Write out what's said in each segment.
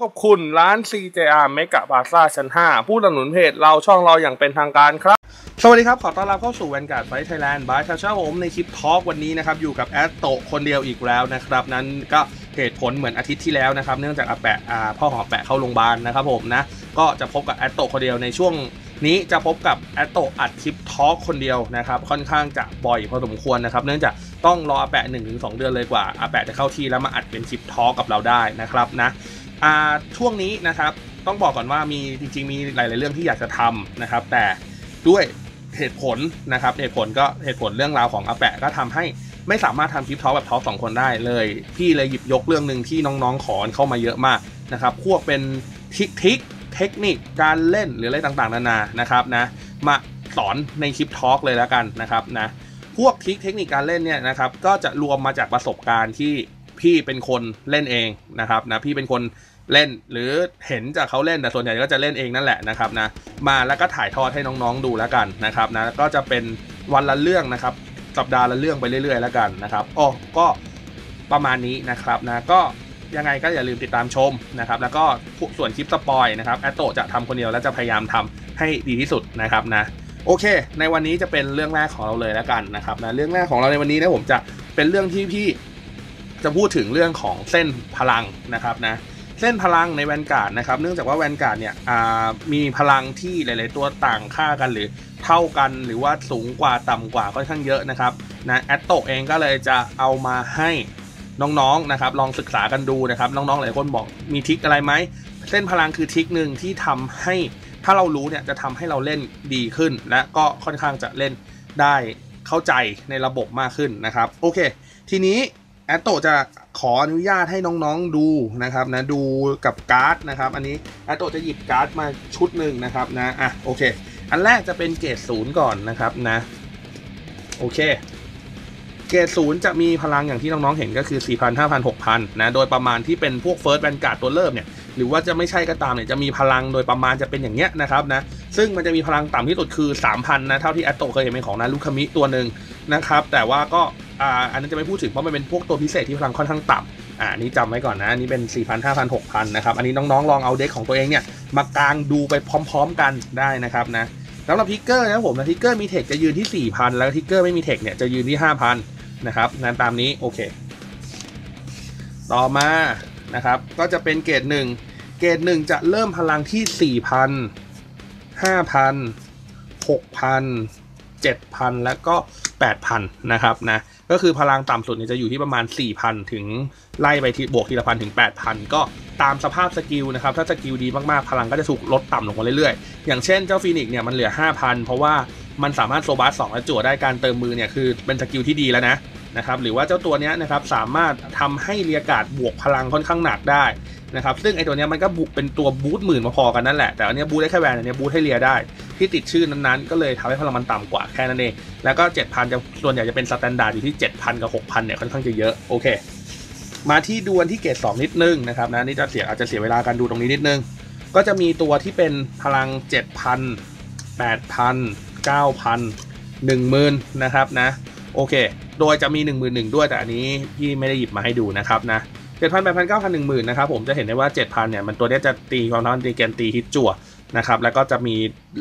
ขอบคุณร้าน CJR เมกะบาซ่าชั้น 5 ผู้สนับสนุนเพจเราช่องเราอย่างเป็นทางการครับ สวัสดีครับ ขอต้อนรับเข้าสู่ Vanguard Fight Thailand by ชาชาผมในคลิป talk วันนี้นะครับ อยู่กับแอดโตคนเดียวอีกแล้วนะครับ นั้นก็เหตุผลเหมือนอาทิตย์ที่แล้วนะครับ เนื่องจากอาแปะอาพ่อหอมแปะเข้าโรงพยาบาลนะครับผมนะ ก็จะพบกับแอดโตคนเดียวในช่วงนี้จะพบกับแอดโตอัดคลิป talk คนเดียวนะครับค่อนข้างจะบ่อยพอสมควรนะครับ เนื่องจากต้องรออาแปะ1-2 เดือนเลยกว่าอาแปะจะเข้าที่แล้วมาอัดเป็นคลิป talk กับเราได้นะครับนะ อ่าช่วงนี้นะครับต้องบอกก่อนว่ามีจริง ๆ มีหลาย ๆ เรื่องที่อยากจะทำนะครับ แต่ด้วยเหตุผลนะครับเหตุผลก็เหตุผลเรื่องราวของอาแปะก็ทำให้ไม่สามารถทำคลิปท็อแบบท็อสองคนได้เลย พี่เลยหยิบยกเรื่องหนึ่งที่น้องๆขอเข้ามาเยอะมากนะครับพวกเป็น trick trick เทคนิคการเล่นหรืออะไรต่างๆ นานานะครับนะมาสอนในคลิปทอล์กเลยแล้วกันนะครับนะพวกทิกเทคนิคการเล่นเนี่ยนะครับก็จะรวมมาจากประสบการณ์ที่ พี่เป็นคนเล่นเองนะครับนะพี่เป็นคนเล่นหรือเห็นจากเขาเล่นแต่ส่วนใหญ่ก็จะเล่นเองนั่นแหละนะครับนะมาแล้วก็ถ่ายทอดให้น้องๆดูแล้วกันนะครับนะก็จะเป็นวันละเรื่องนะครับสัปดาห์ละเรื่องไปเรื่อยๆแล้วกันนะครับอ๋อก็ประมาณนี้นะครับนะก็ยังไงก็อย่าลืมติดตามชมนะครับแล้วก็ส่วนคลิป spoil นะครับแอดโตจะทำคนเดียวและจะพยายามทำให้ดีที่สุดนะครับนะโอเค ในวันนี้จะเป็นเรื่องแรกของเราเลยแล้วกันนะครับนะเรื่องแรกของเราในวันนี้นะผมจะเป็นเรื่องที่พี่ จะพูดถึงเรื่องของเส้นพลังนะครับนะเส้นพลังใน Vanguard นะครับ เนื่องจากว่า Vanguard เนี่ยมีพลังที่หลาย ๆ ตัวต่างค่ากันหรือเท่ากันหรือว่าสูงกว่าต่ำกว่าค่อนข้างเยอะนะครับนะแอดโตเองก็เลยจะเอามาให้น้อง ๆ นะครับ ลองศึกษากันดูนะครับ น้อง ๆ หลายคนบอกมี trick อะไรไหม เส้นพลังคือ trick หนึ่งที่ทำให้ถ้าเรารู้เนี่ยจะทำให้เราเล่นดีขึ้น และก็ค่อนข้างจะเล่นได้เข้าใจในระบบมากขึ้นนะครับ โอเค ทีนี้ แอดโตจะขออนุญาตให้น้องๆดูนะครับนะดูกับการ์ดนะครับอันนี้แอดโตจะหยิบการ์ดมาชุดหนึ่งนะครับนะอะโอเค อันแรกจะเป็นเกรดศูนย์ก่อนนะครับนะโอเค เกรดศูนย์จะมีพลังอย่างที่น้องๆเห็นก็คือ 4,000 5,000 6,000นะโดยประมาณที่เป็นพวกเฟิร์สแวนการ์ดตัวเริ่มเนี่ยหรือว่าจะไม่ใช่ก็ตามเนี่ยจะมีพลังโดยประมาณจะเป็นอย่างเงี้ยนะครับนะซึ่งมันจะมีพลังต่ำที่สุดคือ 3,000นะเท่าที่แอตโตเคยเห็นเป็นของนารุคามิตัวหนึ่งนะครับแต่ว่าก็ อ่าอันนั้นจะไม่พูดถึงเพราะมันเป็นพวกตัวพิเศษที่พลังค่อนข้างต่ำอ่านี้จำไว้ก่อนนะนนี้เป็น 4,000 5,000 6,000นะครับอันนี้น้องๆลองเอาเด็กของตัวเองเนี่ยมากางดูไปพร้อม ๆกันได้นะครับนะสำหรับ trigger นะผมนะ trigger มี text จะยืนที่ 4,000 แล้ว trigger ไม่มี text เนี่ยจะยืนที่ 5,000 นะครับนั้นตามนี้โอเค ต่อมานะครับก็จะเป็นเกรดหนึ่งเกรดหนึ่งจะเริ่มพลังที่ 4,000 5,000 6,000 7,000 แล้วก็ 8,000 นะครับนะ ก็คือพลังต่ำสุดเนี่ยจะอยู่ที่ประมาณ 4,000 ถึงไล่ไปที่บวกทีละพันถึง 8,000 ก็ตามสภาพ skill นะครับ ถ้า skill ดีมากๆ พลังก็จะถูกลดต่ำลงมาเรื่อยๆ อย่างเช่นเจ้า Phoenix เนี่ยมันเหลือ 5,000 เพราะว่ามันสามารถ soul blast สองและจั่วได้การเติมมือเนี่ยคือเป็น skill ที่ดีแล้วนะ นะครับหรือว่าเจ้าตัวนี้นะครับสามารถทำให้ rear guard บวกพลังค่อนข้างหนักได้นะครับซึ่งไอตัวนี้มันก็บุเป็นตัว boost หมื่นมาพอกันนั่นแหละแต่อันนี้ boost ได้แค่ van อันนี้ boost ให้ rear ได้ ที่ติดชื่อนั้นๆ ก็เลยทำให้พลังมันต่ำกว่าแค่นั้นเองแล้วก็ 7,000 จะส่วนใหญ่จะเป็น standard อยู่ที่ 7,000 กับ 6,000 เนี่ยค่อนข้างจะเยอะโอเค มาที่ดวลที่เกรด2นิดนึงนะครับนะนี่จะเสียอาจจะเสียเวลาการดูตรงนี้นิดนึง ก็จะมีตัวที่เป็นพลัง 7,000 8,000 9,000 10,000นะครับนะ โอเค โดยจะมี 1 1 0 0 0 ด้วยแต่อันนี้พี่ไม่ได้หยิบมาให้ดูนะครับนะเจ็ดพันแปดพันเก้าพันหนึ่งหมื่นนะครับผมจะเห็นได้ว่าเจ็ดพันเนี่ยมันตัวนี้จะตีความท้านตีเกนตีฮิตจั่วนะครับแล้วก็จะมี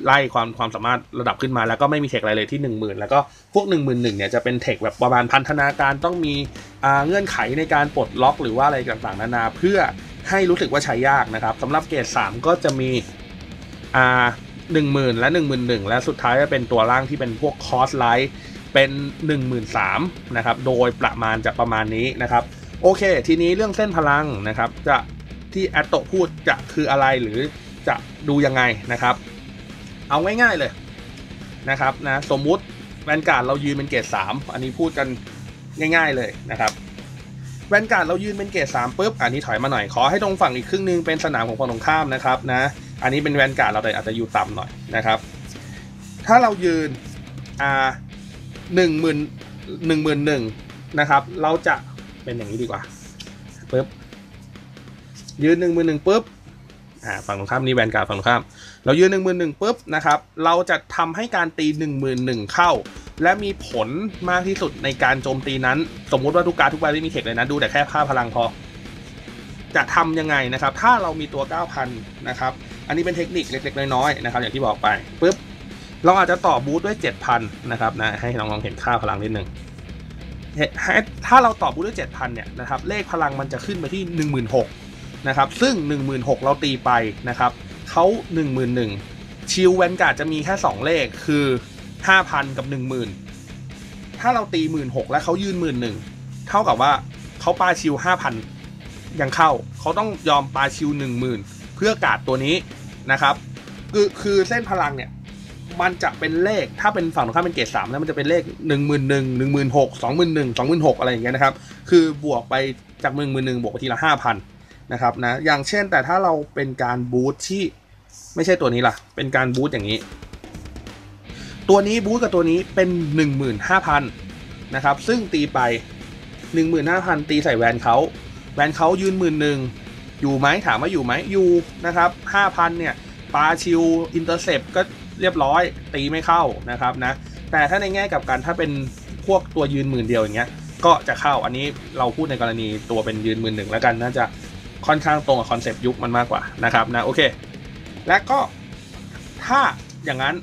ไล่ความความสามารถระดับขึ้นมา แล้วก็ไม่มีเทคอะไรเลยที่ 1 0,000 แล้วก็พวก 1 1 0 0 0เนี่ยจะเป็นเทคแบบประมาณพันธนาการต้องมีเงื่อนไขในการปลดล็อกหรือว่าอะไรต่างๆ นานาเพื่อให้รู้สึกว่าใช้ยากนะครับสำหรับเกรด3ก็จะมีอ่าหนึ่งหมื่นและหนึ่งหมื่นหนึ่งและสุดท้ายจะเป็นตัวล่างที่เป็นพวก cross ride เป็น 1 3 0 0 0นะครับโดยประมาณจะประมาณนี้นะครับโอเค ทีนี้เรื่องเส้นพลังนะครับจะที่แอดโตพูดจะคืออะไรหรือจะดูยังไงนะครับ เอาง่ายๆเลยนะครับนะสมมุติแวนการ์ดเรายืนเป็นเกรดสามอันนี้พูดกันง่ายๆเลยนะครับแวนการ์ดเรายืนเป็นเกรดสามปุ๊บอันนี้ถอยมาหน่อยขอให้ตรงฝั่งอีกครึ่งนึงเป็นสนามของฝั่งตรงข้ามนะครับนะอันนี้เป็นแวนการ์ดเราแต่อาจจะอยู่ต่ำหน่อยนะครับ ถ้าเรายืนอ่า หนึ่งหมื่นหนึ่งหมื่นหนึ่งนะครับ เราจะเป็นอย่างนี้ดีกว่าปุ๊บยืนหนึ่งมือหนึ่งปุ๊บอ่าฝั่งตรงข้ามนี่แวนการ์ดฝั่งตรงข้าม เรายืนหนึ่งมือหนึ่งปุ๊บนะครับ เราจะทำให้การตีหนึ่งมือหนึ่งเข้า และมีผลมากที่สุดในการโจมตีนั้น สมมุติว่าทุกการทุกใบไม่มีเทคเลยนะ ดูแต่แค่ค่าพลังพอ จะทำยังไงนะครับ ถ้าเรามีตัว 9,000 นะครับ อันนี้เป็นเทคนิคเล็กๆ น้อยๆ นะครับ อย่างที่บอกไปปุ๊บ เราอาจจะต่อบูทด้วย 7,000 นะครับนะให้น้องๆเห็นค่าพลังนิดนึงถ้าเราต่อบูทด้วย 7,000 เนี่ยนะครับเลขพลังมันจะขึ้นไปที่ 16,000นะครับซึ่ง 16,000 เราตีไปนะครับเขา11,000ชิลแวนการ์ดจะมีแค่ 2 เลขคือ 5,000 กับ 10,000 ถ้าเราตี 16,000 แล้วเขายืน 11,000 เท่ากับว่าเขาปาชิล 5,000 ยังเข้าเขาต้องยอมปาชิล 10,000 เพื่อกาดตัวนี้นะครับคือคือเส้นพลังเนี่ย มันจะเป็นเลขถ้าเป็นฝั่งตรงข้ามเป็นเกรดสามแล้วมันจะเป็นเลขหนึ่งหมื่นหนึ่งหนึ่งหมื่นหกสองหมื่นหนึ่งสองหมื่นหกอะไรอย่างเงี้ยนะครับ คือบวกไปจากหนึ่งหมื่นหนึ่งบวกไปทีละห้าพันนะครับนะอย่างเช่นแต่ถ้าเราเป็นการบูทที่ไม่ใช่ตัวนี้ล่ะ เป็นการบูทอย่างนี้ ตัวนี้บูทกับตัวนี้เป็นหนึ่งหมื่นห้าพันนะครับ ซึ่งตีไปหนึ่งหมื่นห้าพันตีใส่แวนเขาแวนเขายืนหมื่นหนึ่งอยู่ไหมถามว่าอยู่ไหมอยู่นะครับห้าพันเนี่ยปาชิวintercept ก็ เรียบร้อย ตีไม่เข้านะครับนะแต่ถ้าในแง่กับการถ้าเป็นพวกตัวยืนหมื่นเดียวอย่างเงี้ยก็จะเข้าอันนี้เราพูดในกรณีตัวเป็นยืนหมื่นหนึ่งแล้วกันน่าจะค่อนข้างตรงกับ concept ยุคมันมากกว่านะครับนะโอเค และก็ถ้าอย่างนั้น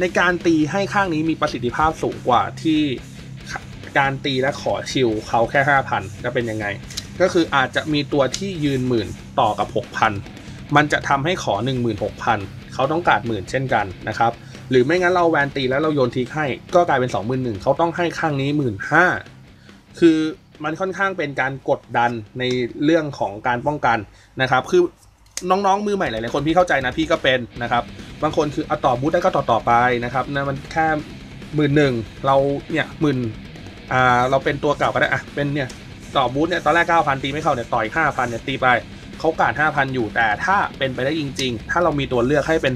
ในการตีให้ข้างนี้มีประสิทธิภาพสูงกว่าที่การตีและขอ shield เขาแค่ 5,000 จะเป็นยังไง ก็คืออาจจะมีตัวที่ยืนหมื่นต่อกับ 6,000 มันจะทำให้ขอ 16,000 เขาต้องการหมื่นเช่นกันนะครับหรือไม่งั้นเราแวนตีแล้วเราโยนทีให้ก็กลายเป็น 21,000เขาต้องให้ข้างนี้ 15,000คือมันค่อนข้างเป็นการกดดันในเรื่องของการป้องกันนะครับ คือน้องๆมือใหม่หลายๆคนพี่เข้าใจนะพี่ก็เป็นนะครับ บางคนคือเอาต่อบูธได้ก็ต่อต่อไปนะครับนะมันแค่หมื่นหนึ่งเราเนี่ยหมื่นอ่าเราเป็นตัวเก่าก็ได้อะเป็นเนี่ยต่อบูธเนี่ยตอนแรกเก้าพันตีไม่เข้าเนี่ยต่อยห้าพันเนี่ยตีไป เขากาดห้าพันอยู่แต่ถ้าเป็นไปได้จริง ๆ ถ้าเรามีตัวเลือกให้เป็น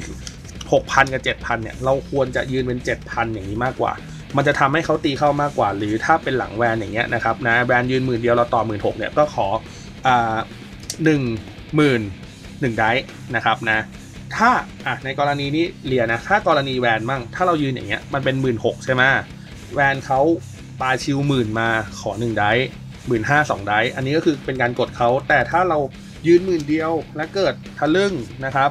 หกพันกับเจ็ดพันเนี่ย เราควรจะยืนเป็นเจ็ดพันอย่างนี้มากกว่า มันจะทำให้เขาตีเข้ามากกว่า หรือถ้าเป็นหลังแวนอย่างเงี้ยนะครับนะแวนยืนหมื่นเดียวเราต่อหมื่นหกเนี่ยก็ขออ่าหนึ่งหมื่นหนึ่งไดนะครับนะถ้าอะในกรณีนี้เรียนะ ถ้ากรณีแวนมั่ง ถ้าเรายืนอย่างเงี้ยมันเป็นหมื่นหกใช่ไหมแวนเขาปาชิวหมื่นมาขอหนึ่งไดหมื่นห้าสองไดอันนี้ก็คือเป็นการกดเขาแต่ถ้าเรา ยืนหมื่นเดียวและเกิดทะลึ่งนะครับ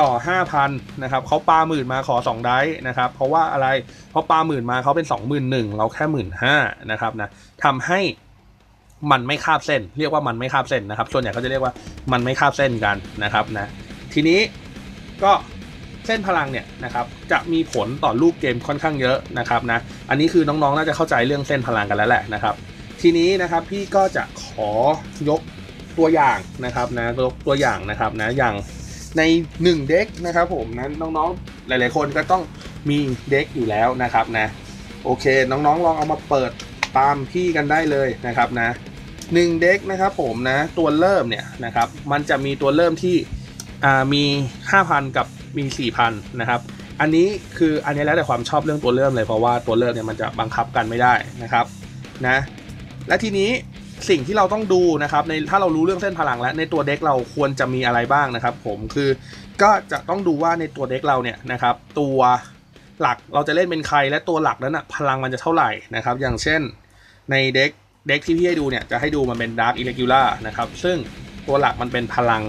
ต่อ 5,000นะครับเขาปาหมื่นมาขอ 2 ได้นะครับ เพราะว่าอะไรเพราะปาหมื่นมาเขาเป็น 21,000เราแค่15,000นะครับนะทำให้มันไม่คาบเส้น เรียกว่ามันไม่คาบเส้นนะครับ ส่วนใหญ่เขาจะเรียกว่ามันไม่คาบเส้นกันนะครับนะทีนี้ก็เส้นพลังเนี่ยนะครับจะมีผลต่อลูกเกมค่อนข้างเยอะนะครับนะอันนี้คือน้องๆน่าจะเข้าใจเรื่องเส้นพลังกันแล้วแหละนะครับ ทีนี้นะครับพี่ก็จะขอยก ตัวอย่างนะครับนะยกตัวอย่างนะครับนะอย่างใน 1 เด็กนะครับผมนะน้องๆหลายๆคนก็ต้องมีเด็กอยู่แล้วนะครับนะโอเคน้องๆลองเอามาเปิดตามพี่กันได้เลยนะครับนะหนึ่งเด็กนะครับผมนะตัวเริ่มเนี่ยนะครับมันจะมีตัวเริ่มที่มี 5,000 กับมี 4,000 นะครับ อันนี้คืออันนี้แล้วแต่ความชอบเรื่องตัวเริ่มเลยเพราะว่าตัวเริ่มเนี่ยมันจะบังคับกันไม่ได้นะครับนะและทีนี้ สิ่งที่เราต้องดูนะครับในถ้าเรารู้เรื่องเส้นพลังแล้วในตัวเด็กเราควรจะมีอะไรบ้างนะครับ ผมคือก็จะต้องดูว่าในตัวเด็กเราเนี่ยนะครับ ตัวหลักเราจะเล่นเป็นใครและตัวหลักนั้นนะพลังมันจะเท่าไหร่นะครับ อย่างเช่นในเด็กเด็กที่พี่ให้ดูเนี่ยจะให้ดูมันเป็นดาร์กอิเล็ก u ล่านะครับซึ่งตัวหลักมันเป็นพลัง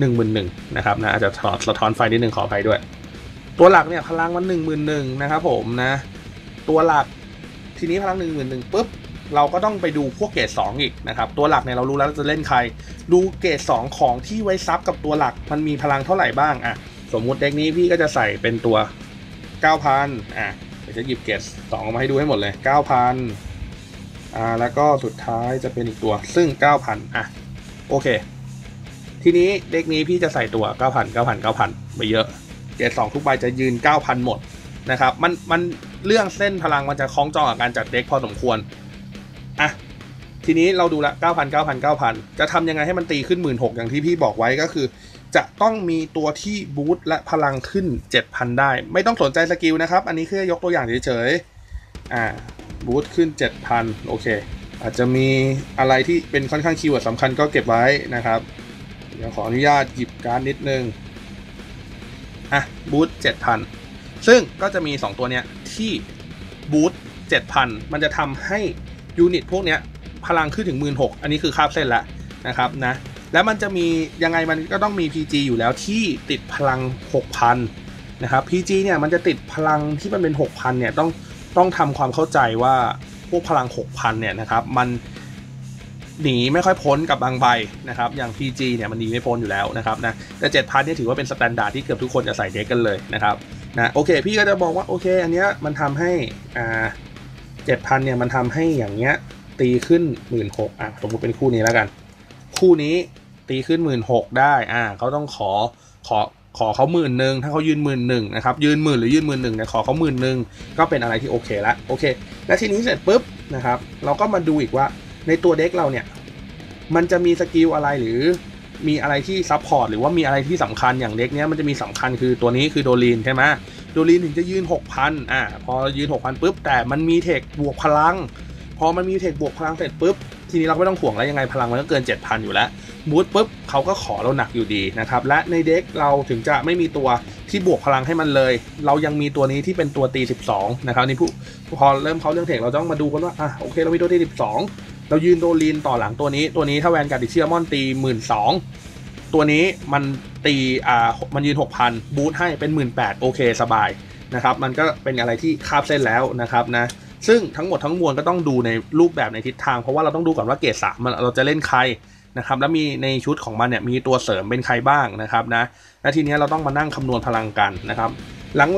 1 1 0 0 0นะครับนะอาจจะถอดสะท้อนไฟนิดนึงขออภัยด้วย ตัวหลักเนี่ยพลังมัน1 1 0 0 0นะครับผมนะตัวหลักทีนี้พลัง1 1 0 0 0ปุ๊บ เราก็ต้องไปดูพวกเกรด2อีกนะครับ ตัวหลักเนี่ยเรารู้แล้วจะเล่นใคร ดูเกรด2ของที่ไว้ซับกับตัวหลักมันมีพลังเท่าไหร่บ้างอะสมมุติเด็กนี้พี่ก็จะใส่เป็นตัว 9,000อะเดี๋ยวจะหยิบเกรด2ออกมาให้ดูให้หมดเลย 9,000อ่าแล้วก็สุดท้ายจะเป็นอีกตัวซึ่ง 9,000อะโอเค ทีนี้เด็กนี้พี่จะใส่ตัว 9,000 9,000 9,000ไปเยอะเกรด2ทุกใบจะยืน 9,000 หมดนะครับมันมันเรื่องเส้นพลังมันจะคล้องจองกับการจัดเด็กพอสมควร อะทีนี้เราดูละ 9,000 9,000 9,000 จะทำยังไงให้มันตีขึ้น 1 6ื่นอย่างที่พี่บอกไว้ก็คือ จะต้องมีตัวที่บูตและพลังขึ้น 7,000 ได้ ไม่ต้องสนใจสกิลนะครับ อันนี้แค่ยกตัวอย่างเฉยๆอ่า boost ขึ้น 7,000 โอเค อาจจะมีอะไรที่เป็นค่อนข้าง keyword สำคัญก็เก็บไว้นะครับ เดี๋ยวขออนุญาตหยิบการ์ดนิดนึงอะ boost 7,000 ซึ่งก็จะมี 2 ตัวเนี้ยที่ boost 7,000 มันจะทำให้ unit พวกนี้พลังขึ้นถึง 1 6 0 0อันนี้คือคาบเส้นแล้วนะครับนะแล้วมันจะมียังไงมันก็ต้องมี PG อยู่แล้วที่ติดพลัง 6,000นะครับ PG เนี่ยมันจะติดพลังที่มันเป็น 6,000เนี่ยต้องต้องทำความเข้าใจว่าพวกพลัง 6,000เนี่ยนะครับมันหนีไม่ค่อยพ้นกับบางใบนะครับอย่าง PG เนี่ยมันหนีไม่พ้นอยู่แล้วนะครับนะแต่7,000เนี่ยถือว่าเป็น standard ที่เกือบทุกคนจะใส่ deck กันเลยนะครับนะโอเค พี่ก็จะบอกว่าโอเค อันเนี้ยมันทำให้อ่า 7,000เนี่ยมันทำให้อย่างเงี้ยตีขึ้น 16,000อะสมมติเป็นคู่นี้แล้วกัน คู่นี้ตีขึ้น 16,000ได้อ่าเขาต้องขอขอขอเขาหมื่นหนึ่งถ้าเขายืนหมื่นหนึ่งนะครับยืนหมื่นหรือยืนหมื่นหนึ่งเนี่ยขอเขาหมื่นหนึ่งก็เป็นอะไรที่โอเคละโอเค แล้วทีนี้เสร็จปุ๊บนะครับเราก็มาดูอีกว่าในตัว deck เราเนี่ยมันจะมี skill อะไรหรือมีอะไรที่ support หรือว่ามีอะไรที่สำคัญอย่าง deck เนี้ยมันจะมีสำคัญคือตัวนี้คือโโดลีนใช่ไหม ดลีนถึงจะยืน 6,000อ่าพอยืน 6,000ปุ๊บแต่มันมีเทคบวกพลัง พอมันมีเทคบวกพลังเสร็จปุ๊บทีนี้เราไม่ต้องห่วงแล้วยังไงพลังมันก็เกิน 7,000 อยู่แล้วบูทปุ๊บเขาก็ขอเราหนักอยู่ดีนะครับและในเด็กเราถึงจะไม่มีตัวที่บวกพลังให้มันเลย เรายังมีตัวนี้ที่เป็นตัวตี 12 นะครับนี่ผู้พอเริ่มเขาเรื่องเทคเราต้องมาดูกันว่าอะโอเคเรามีตัวตี 12 เรายืนโดลีนต่อหลังตัวนี้ตัวนี้ถ้าแวนการ์ดิเชียมอนตีหมื่นสอง ตัวนี้มันตีอ่ามันยืน 6,000 บูทให้เป็น 18,000 โอเคสบายนะครับ มันก็เป็นอะไรที่คาบเส้นแล้วนะครับนะซึ่งทั้งหมดทั้งมวลก็ต้องดูในรูปแบบในทิศทาง เพราะว่าเราต้องดูก่อนว่าเกรดสามเราจะเล่นใครนะครับแล้วมีในชุดของมันเนี่ยมีตัวเสริมเป็นใครบ้างนะครับนะและทีนี้เราต้องมานั่งคำนวณพลังกันนะครับ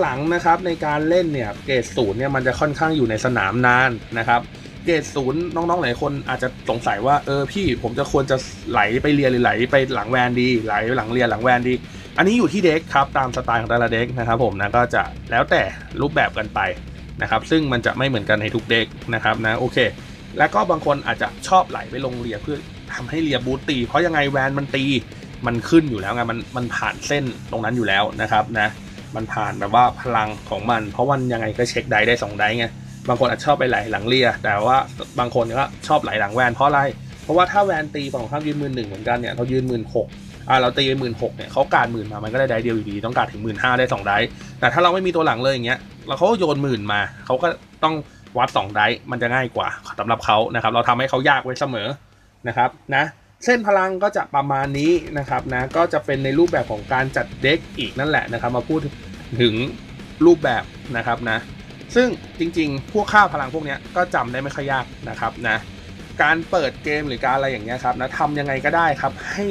หลังๆนะครับในการเล่นเนี่ยเกรดศูนย์เนี่ยมันจะค่อนข้างอยู่ในสนามนานนะครับ เกรดศูนย์น้องๆหลายคนอาจจะสงสัยว่าเออพี่ผมจะควรจะไหลไปเรียนหรือไหลไปหลังแวนดี ไหลหลังเรียนหลังแวนดี อันนี้อยู่ที่เด็กครับตามสไตล์ของแต่ละเด็กนะครับผมนะก็จะแล้วแต่รูปแบบกันไปนะครับซึ่งมันจะไม่เหมือนกันในทุกเด็กนะครับนะโอเค แล้วก็บางคนอาจจะชอบไหลไปลงเรียเพื่อทำให้เรียบูตตี เพราะยังไงแวนมันตีมันขึ้นอยู่แล้วไงมันมันผ่านเส้นตรงนั้นอยู่แล้วนะครับนะมันผ่านแบบว่าพลังของมัน เพราะวันยังไงก็เช็คได้ได้2ได้ไง บางคนอาจชอบไปไหลหลังเรีย แต่ว่าบางคนก็ชอบไหลหลังแวนเพราะอะไร เพราะว่าถ้าแวนตีฝั่งข้ามยืนหมื่นหนึ่งเหมือนกันเนี่ยเรายืนหมื่นหกอ่าเราตีไปหมื่นหกเนี่ยเขาการหมื่นมา มันก็ได้ได้เดียวอยู่ดีต้องการถึงหมื่นห้าได้สองได้ แต่ถ้าเราไม่มีตัวหลังเลยอย่างเงี้ยเราเขาโยนหมื่นมาเขาก็ต้องวัดสองได้มันจะง่ายกว่าสำหรับเขานะครับเราทำให้เขายากไว้เสมอนะครับนะเส้นพลังก็จะประมาณนี้นะครับนะก็จะเป็นในรูปแบบของการจัดเด็กอีกนั่นแหละนะครับ มาพูดถึงรูปแบบนะครับนะ ซึ่งจริงๆ พวกค่าพลังพวกนี้ก็จำได้ไม่ค่อยยากนะครับนะ การเปิดเกมหรือการอะไรอย่างเงี้ยครับนะทำยังไงก็ได้ครับ ให้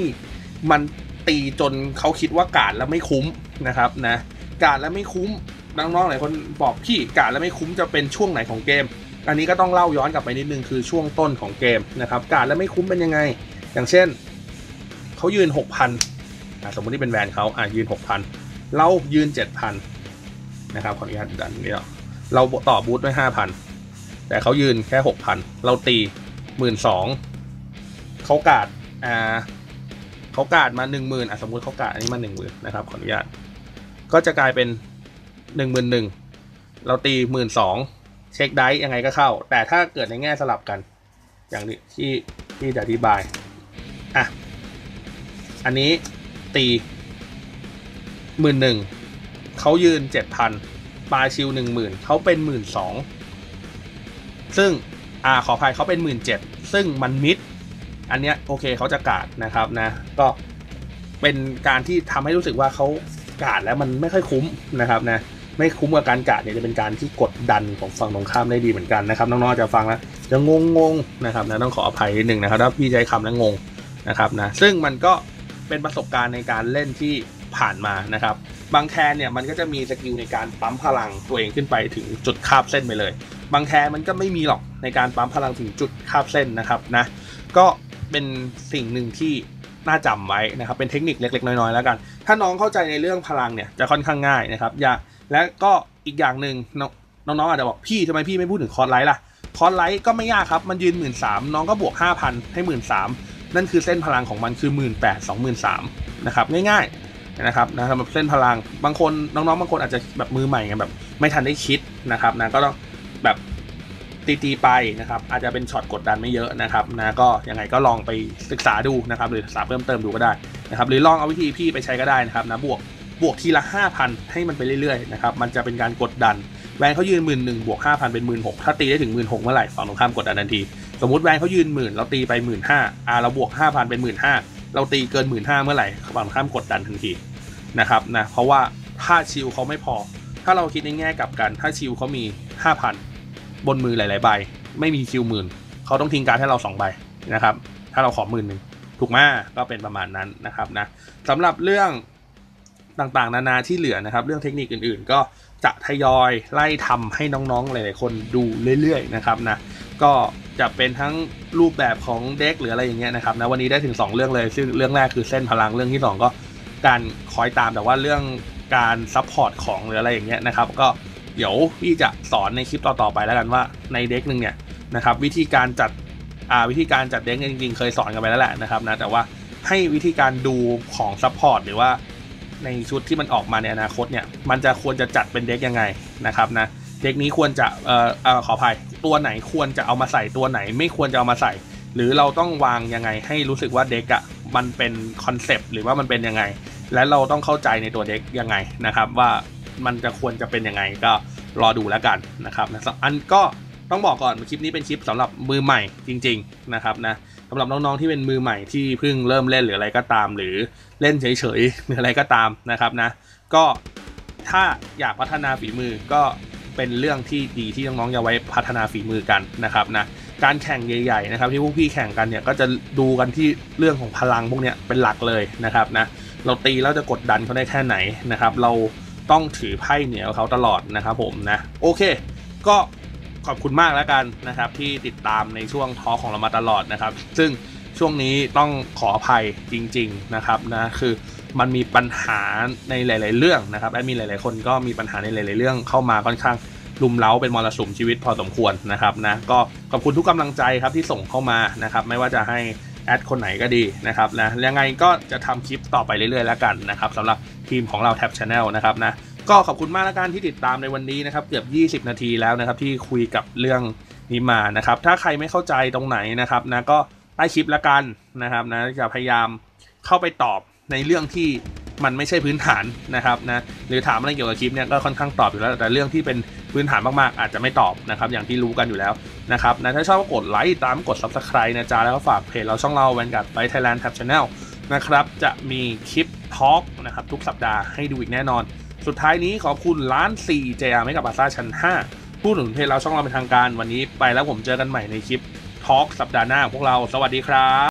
มันตีจนเขาคิดว่ากาดแล้วไม่คุ้มนะครับนะกาดแล้วไม่คุ้มน้องๆหลายคนบอกพี่กาดแล้วไม่คุ้มจะเป็นช่วงไหนของเกม อันนี้ก็ต้องเล่าย้อนกลับไปนิดนึงคือช่วงต้นของเกมนะครับกาดแล้วไม่คุ้มเป็นยังไง อย่างเช่นเขายืนหกพันสมมติที่เป็นแวนเขาอะยืนหกพันเรายืนเจ็ดพันนะครับขออนุญาตดันเดีย เราต่อบูทด้วยห้าพันแต่เขายืนแค่หกพันเราตีหมื่นสองเขากาดอ่าเขากาดมาหนึ่งหมื่นอะสมมติเขากาดอันนี้มาหนึ่งหมื่นนะครับขออนุญาตก็จะกลายเป็นหนึ่งหมื่นหนึ่งเราตีหมื่นสองเช็คได้ยังไงก็เข้า แต่ถ้าเกิดในแง่สลับกัน อย่างที่ที่จะอธิบายอะอันนี้ตีหมื่นหนึ่งเขายืนเจ็ดพัน ปลาชิวหนึ่งหมื่นเขาเป็นหมื่นสองซึ่งอ่าขออภัยเขาเป็นหมื่นเจ็ดซึ่งมันมิด อันเนี้ยโอเคเขาจะกาดนะครับนะ ก็เป็นการที่ทำให้รู้สึกว่าเขากาดแล้วมันไม่ค่อยคุ้มนะครับนะไม่คุ้มกับการกาดเนี่ยจะเป็นการที่กดดันของฝั่งตรงข้ามได้ดีเหมือนกันนะครับน้องๆจะฟังแล้วจะงงงนะครับนะต้องขออภัยนิดนึงนะครับถ้าพี่ใช้คำแล้วงงนะครับนะซึ่งมันก็เป็นประสบการณ์ในการเล่นที่ผ่านมานะครับ บางแทนเนี่ยมันก็จะมีสกิลในการปั๊มพลังตัวเองขึ้นไปถึงจุดคาบเส้นไปเลย บางแทนมันก็ไม่มีหรอกในการปั๊มพลังถึงจุดคาบเส้นนะครับนะก็เป็นสิ่งหนึ่งที่น่าจำไว้นะครับเป็นเทคนิคเล็ก ๆ น้อยๆแล้วกัน ถ้าน้องเข้าใจในเรื่องพลังเนี่ยจะค่อนข้างง่ายนะครับอย่าและก็อีกอย่างหนึ่งน้องๆอาจจะบอกพี่ทำไมพี่ไม่พูดถึงคอร์สไลท์ล่ะคอร์สไลท์ก็ไม่ยากครับมันยืนหมื่นสามน้องก็บวกห้าพันให้หมื่นสามนั่นคือเส้นพลังของมันคือหมื่นแปดสองหมื่นสามนะครับง่ายๆ นะครับนะสำหรับเส้นพลังบางคนน้องๆบางคนอาจจะแบบมือใหม่ไงแบบไม่ทันได้คิดนะครับนะก็ต้องแบบตีตีไปนะครับ อาจจะเป็นช็อตกดดันไม่เยอะนะครับนะก็ยังไงก็ลองไปศึกษาดูนะครับ หรือศึกษาเพิ่มเติมดูก็ได้นะครับ หรือลองเอาวิธีพี่ไปใช้ก็ได้นะครับนะบวกบวกทีละ 5,000 ให้มันไปเรื่อยๆนะครับมันจะเป็นการกดดันแวนเขายืนหมื่นหนึ่งบวกห้าพันเป็นหมื่นหกถ้าตีได้ถึงหมื่นหกเมื่อไหร่ฝั่งตรงข้ามกดดันทันที สมมติแวนเขายืนหมื่นเราตีไปหมื่นห้าอ่าเราบวกห้าพันเป็นหมื่นห้า เราตีเกินหมื่นห้าเมื่อไหร่ฝั่งข้ามกดดันทันทีนะครับนะเพราะว่าถ้าชิลเขาไม่พอ ถ้าเราคิดในแง่กับกัน ถ้าชิลเขามีห้าพันบนมือหลาย ๆ ใบ ไม่มีชิลหมื่นเขาต้องทิ้งการให้เราสองใบนะครับ ถ้าเราขอหมื่นหนึ่งถูกไหมก็เป็นประมาณนั้นนะครับนะสำหรับเรื่องต่างๆ นานาที่เหลือนะครับ เรื่องเทคนิคอื่นๆ ก็จะทยอยไล่ทำให้น้องๆหลายๆคนดูเรื่อยๆนะครับนะก็ จะเป็นทั้งรูปแบบของ deck หรืออะไรอย่างเงี้ยนะครับนะวันนี้ได้ถึง 2 เรื่องเลย ซึ่งเรื่องแรกคือเส้นพลังเรื่องที่ 2 ก็การคอยตามแต่ว่าเรื่องการ support ของหรืออะไรอย่างเงี้ยนะครับ ก็เดี๋ยวพี่จะสอนในคลิปต่อๆไปแล้วกันว่าใน deck หนึ่งเนี่ยนะครับ วิธีการจัดอ่าวิธีการจัด deck จริงๆ เคยสอนกันไปแล้วแหละนะครับนะแต่ว่าให้วิธีการดูของ support หรือว่าในชุดที่มันออกมาในอนาคตเนี่ย มันจะควรจะจัดเป็น deck ยังไงนะครับนะ deck นี้ควรจะเอ่อเอ่อขออภัย ตัวไหนควรจะเอามาใส่ตัวไหน ไม่ควรจะเอามาใส่ หรือเราต้องวางยังไงให้รู้สึกว่า deck อะมันเป็น concept หรือว่ามันเป็นยังไง และเราต้องเข้าใจในตัว deck ยังไงนะครับ ว่ามันจะควรจะเป็นยังไงก็รอดูแล้วกันนะครับนะอันก็ต้องบอกก่อนคลิปนี้เป็นคลิปสำหรับมือใหม่จริง ๆนะครับนะสำหรับน้องๆที่เป็นมือใหม่ที่เพิ่งเริ่มเล่นหรืออะไรก็ตาม หรือเล่นเฉยๆหรืออะไรก็ตามนะครับนะก็ถ้าอยากพัฒนาฝีมือก็ เป็นเรื่องที่ดีที่น้องๆจะไว้พัฒนาฝีมือกันนะครับนะการแข่งใหญ่ๆนะครับที่พวกพี่แข่งกันเนี่ยก็จะดูกันที่เรื่องของพลังพวกเนี้ยเป็นหลักเลยนะครับนะเราตีแล้วจะกดดันเขาได้แค่ไหนนะครับเราต้องถือไพ่เหนียวเขาตลอดนะครับผมนะโอเค ก็ขอบคุณมากแล้วกันนะครับที่ติดตามในช่วงทอของเรามาตลอดนะครับ ซึ่งช่วงนี้ต้องขออภัยจริง ๆนะครับนะคือ มันมีปัญหาในหลาย ๆ เรื่องนะครับแอดมีหลาย ๆ คนก็มีปัญหาในหลาย ๆ เรื่องเข้ามาค่อนข้างลุมเล้าเป็นมรสุมชีวิตพอสมควรนะครับนะก็ขอบคุณทุกกำลังใจครับที่ส่งเข้ามานะครับไม่ว่าจะให้แอดคนไหนก็ดีนะครับนะยังไงก็จะทำคลิปต่อไปเรื่อย ๆ แล้วกันนะครับสำหรับทีมของเราแท็บชาแนลนะครับนะก็ขอบคุณมากแล้วกันที่ติดตามในวันนี้นะครับเกือบ 20 นาทีแล้วนะครับที่คุยกับเรื่องนี้มานะครับถ้าใครไม่เข้าใจตรงไหนนะครับนะก็ใต้คลิปแล้วกันนะครับนะจะพยายามเข้าไปตอบ ในเรื่องที่มันไม่ใช่พื้นฐานนะครับนะหรือถามอะไรเกี่ยวกับคลิปเนี่ยก็ค่อนข้างตอบอยู่แล้ว แต่เรื่องที่เป็นพื้นฐานมากๆ อาจจะไม่ตอบนะครับอย่างที่รู้กันอยู่แล้วนะครับนะถ้าชอบก็กดไลค์ตามกด subscribe นะจ๊ะแล้วก็ฝากเพจเราช่องเราแวนการ์ดไบไทยแลนด์แท็บ Channelนะครับจะมีคลิปทอล์กนะครับทุกสัปดาห์ให้ดูอีกแน่นอน สุดท้ายนี้ขอบคุณร้าน 4 JR ไม่กับบาซ่าชั้น 5 ผู้หนุนเพจเราช่องเราเป็นทางการวันนี้ไปแล้วผมเจอกันใหม่ในคลิปทอล์กสัปดาห์หน้าพวกเราสวัสดีครับ